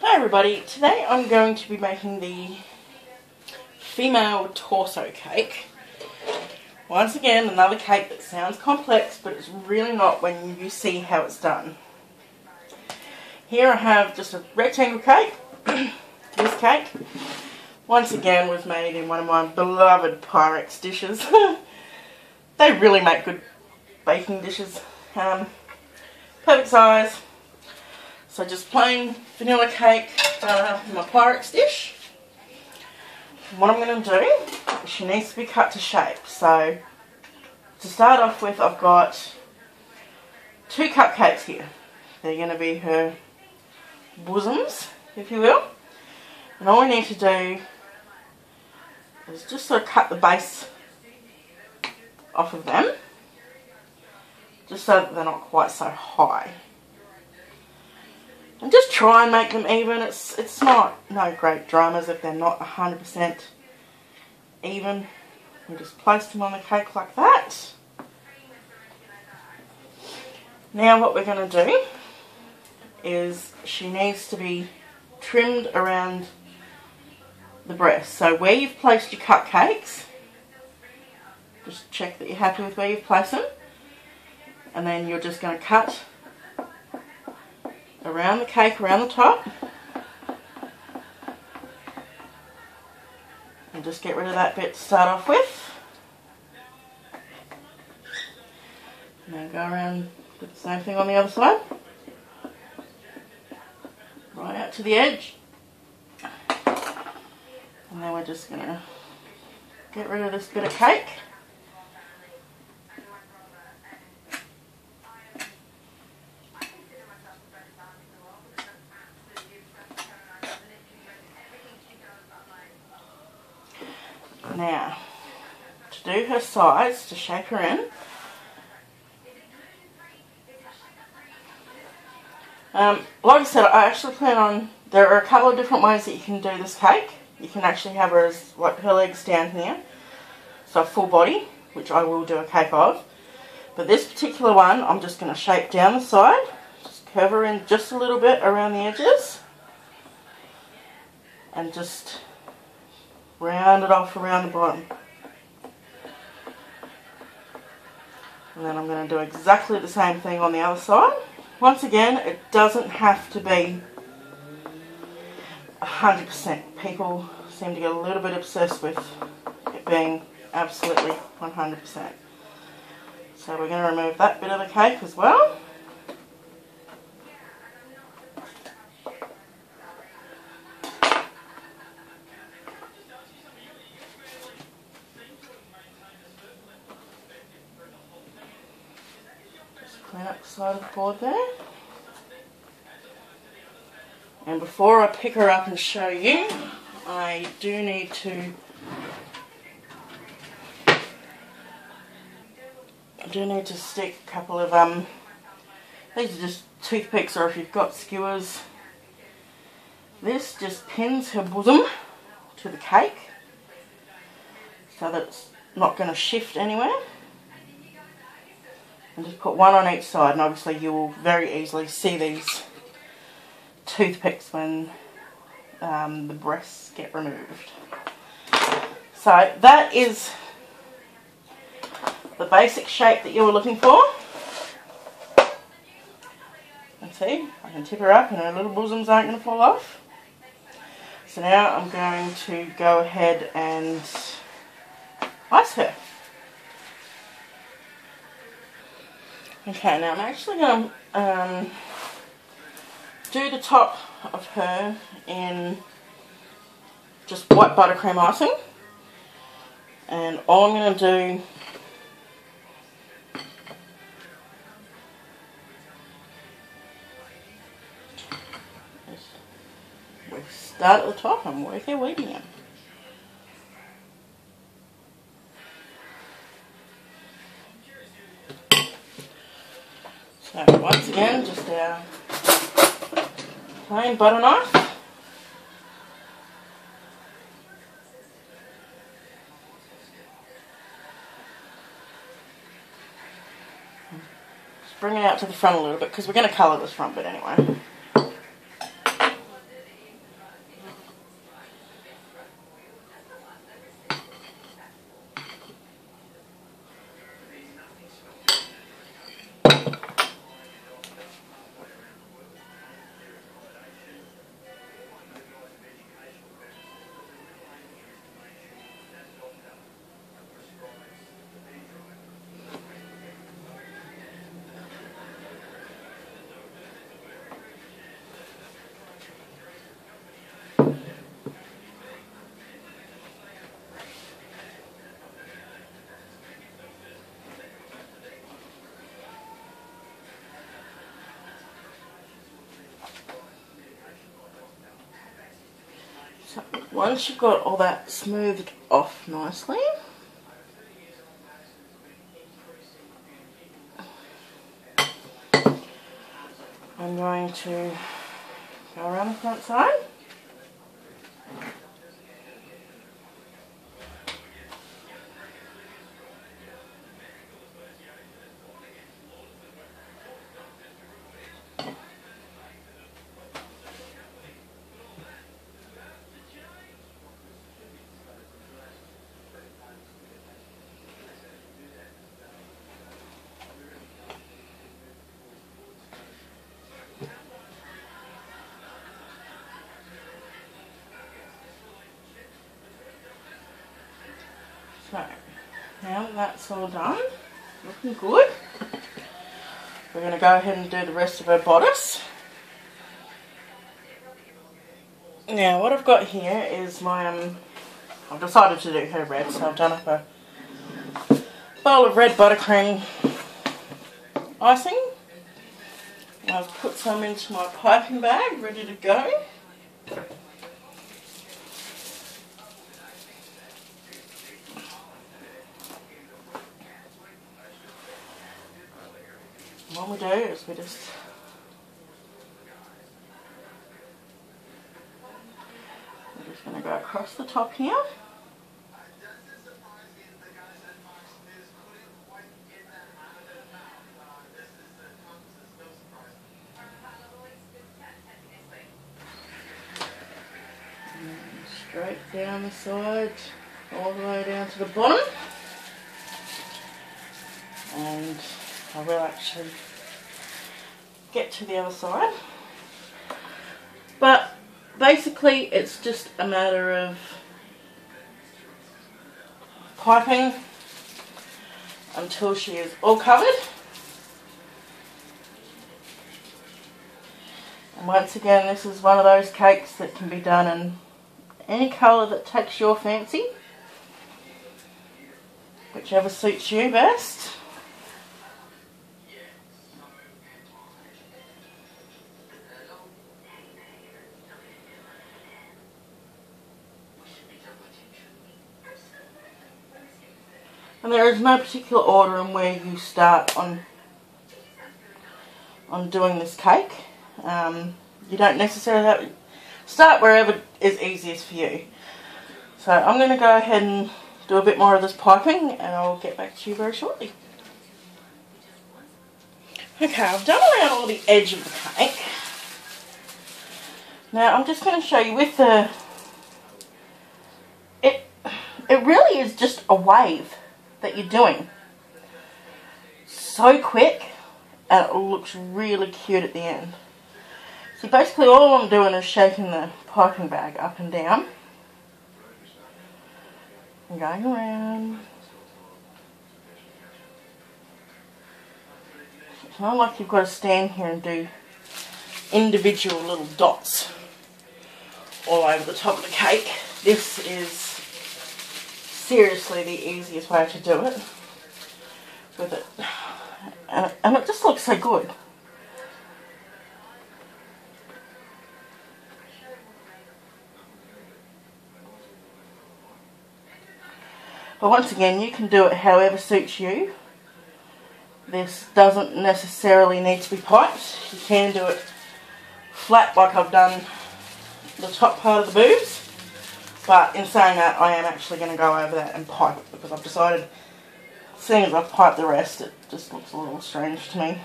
Hi everybody, today I'm going to be making the female torso cake. Once again, another cake that sounds complex, but it's really not when you see how it's done. Here I have just a rectangle cake. this cake, once again, was made in one of my beloved Pyrex dishes. they really make good baking dishes. Um, perfect size. So just plain vanilla cake in my Pyrex dish. what I'm going to do, she needs to be cut to shape. So to start off with, I've got two cupcakes here. They're going to be her bosoms, if you will. And all we need to do is just sort of cut the base off of them. Just so that they're not quite so high. And just try and make them even. It's, it's not no great dramas if they're not 100% even. We just place them on the cake like that. Now what we're going to do is she needs to be trimmed around the breast. So where you've placed your cupcakes, just check that you're happy with where you've placed them. And then you're just going to cut around the cake, around the top. And just get rid of that bit to start off with. And then go around, do the same thing on the other side. Right out to the edge. And then we're just going to get rid of this bit of cake. Now, to do her sides, to shape her in, um, like I said, I actually plan on, there are a couple of different ways that you can do this cake. You can actually have her as, like, her legs down here, so full body, which I will do a cake of. But this particular one, I'm just going to shape down the side, just curve her in just a little bit around the edges, and just round it off around the bottom. And then I'm going to do exactly the same thing on the other side. Once again, it doesn't have to be 100%. People seem to get a little bit obsessed with it being absolutely 100%. So we're going to remove that bit of the cake as well. clean up the side of the board there. And before I pick her up and show you, I do need to I do need to stick a couple of um these are just toothpicks or if you've got skewers this just pins her bosom to the cake so that it's not going to shift anywhere and just put one on each side and obviously you will very easily see these toothpicks when um, the breasts get removed. So that is the basic shape that you were looking for. And see, I can tip her up and her little bosoms aren't going to fall off. So now I'm going to go ahead and ice her. Okay, now I'm actually going to um, do the top of her in just white buttercream icing. And all I'm going to do is we start at the top and work our way down. So once again, just uh, our plain butter knife. Bring it out to the front a little bit because we're going to colour this front bit anyway. So once you've got all that smoothed off nicely, I'm going to go around the front side. So, now that's all done, looking good, we're going to go ahead and do the rest of her bodice. Now what I've got here is my, um, I've decided to do her red, so I've done up a bowl of red buttercream icing. I've put some into my piping bag, ready to go. What we do is we just we're just going to go across the top here. straight down the side, all the way down to the bottom. And I will actually get to the other side. But basically it's just a matter of piping until she is all covered. And once again this is one of those cakes that can be done in any colour that takes your fancy. Whichever suits you best. And there is no particular order in where you start on on doing this cake. Um, you don't necessarily have start wherever is easiest for you. So I'm going to go ahead and do a bit more of this piping and I'll get back to you very shortly. Okay, I've done around all the edge of the cake. Now I'm just going to show you with the, it, it really is just a wave that you're doing. So quick and it looks really cute at the end. So basically all I'm doing is shaking the piping bag up and down. And going around. It's not like you've got to stand here and do individual little dots all over the top of the cake. This is seriously the easiest way to do it with it. And, and it just looks so good. But once again, you can do it however suits you. This doesn't necessarily need to be piped. You can do it flat like I've done the top part of the boobs. But in saying that, I am actually going to go over that and pipe it because I've decided, seeing as I've piped the rest, it just looks a little strange to me.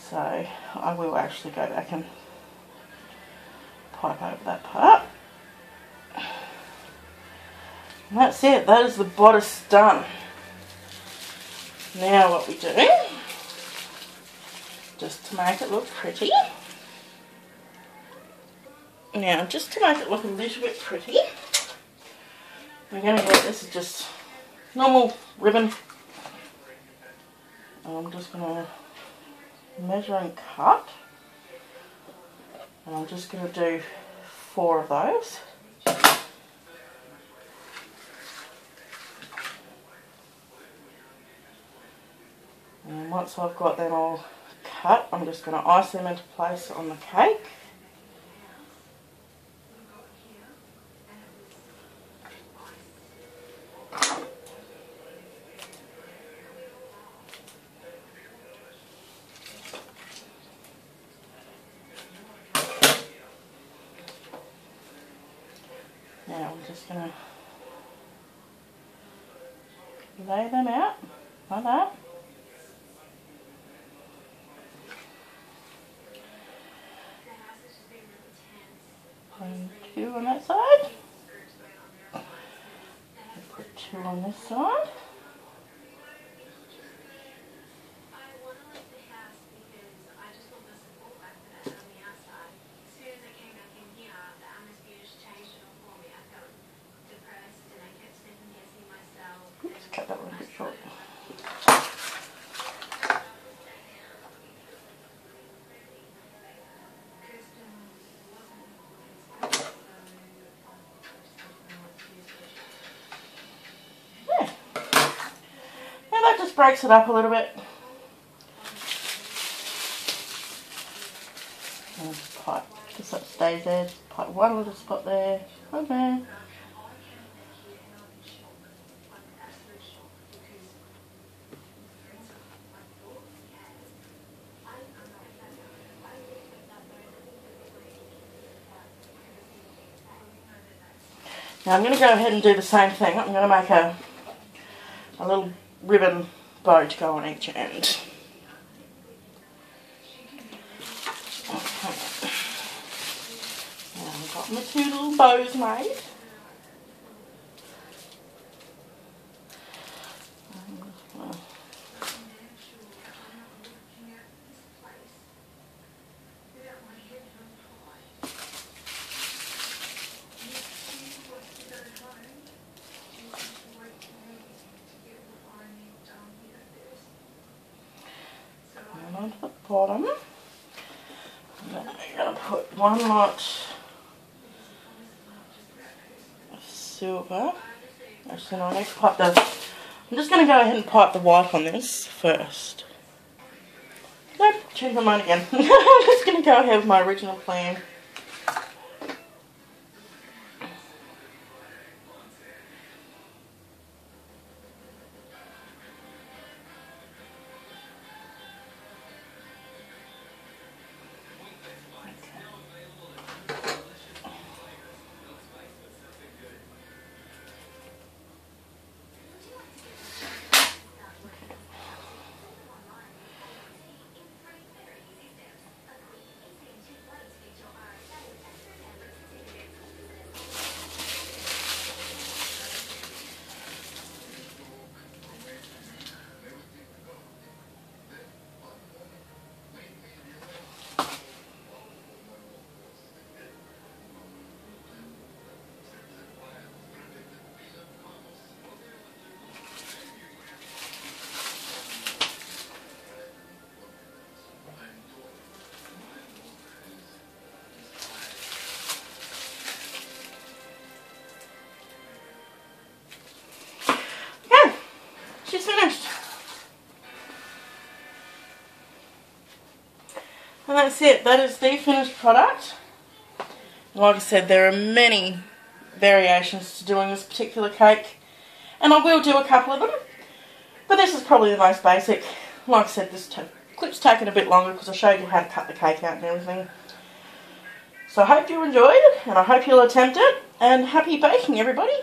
So I will actually go back and pipe over that part. And that's it, that is the bodice done. Now what we do, just to make it look pretty, now, just to make it look a little bit pretty, we're going to get, this is just normal ribbon. And I'm just going to measure and cut. And I'm just going to do four of those. And once I've got them all cut, I'm just going to ice them into place on the cake. Now I'm just going to lay them out like that. And two on that side. Put two on this side. cut that one a bit short. Yeah. Yeah, that just breaks it up a little bit. And pipe, just so it stays there. Pipe one little spot there, one there. Now I'm going to go ahead and do the same thing. I'm going to make a, a little ribbon bow to go on each end. Okay. Now I've got my two little bows made. onto the bottom. I'm going to put one lot of silver. Actually, no, to pipe the... I'm just going to go ahead and pipe the white on this first. Nope, change my mind again. I'm just going to go ahead with my original plan. And that's it. That is the finished product. Like I said, there are many variations to doing this particular cake. And I will do a couple of them. But this is probably the most basic. Like I said, this clip's taken a bit longer because I showed you how to cut the cake out and everything. So I hope you enjoyed it, and I hope you'll attempt it. And happy baking, everybody.